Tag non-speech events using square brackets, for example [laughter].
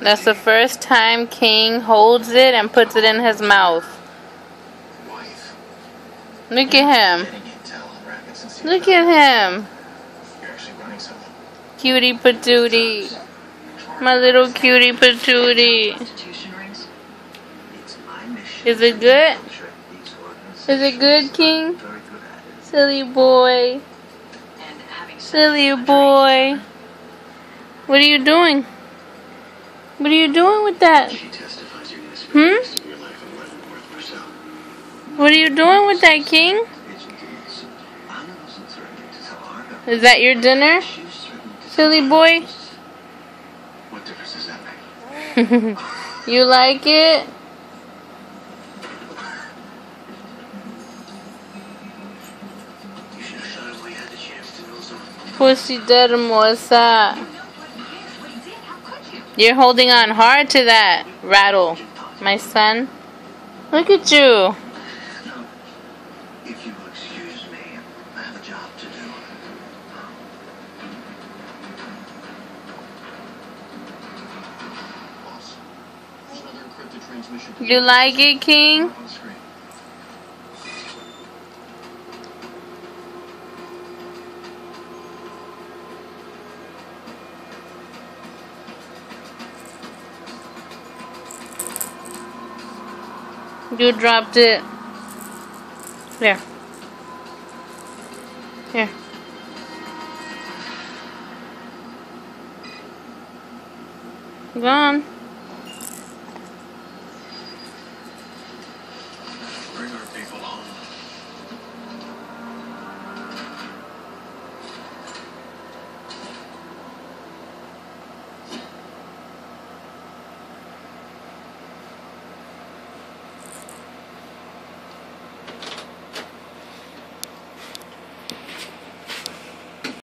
That's the first time King holds it and puts it in his mouth. Look at him. Look at him. Cutie patootie. My little cutie patootie. Is it good? Is it good, King? Silly boy. Silly boy. What are you doing? What are you doing with that? Hmm? What are you doing with that, King? Is that your dinner? Silly boy? [laughs] you like it? Pussy dead hermosa. You're holding on hard to that rattle, my son. Look at you. If you excuse me, I have a job to do. You like it, King? You dropped it. There. Here. Gone.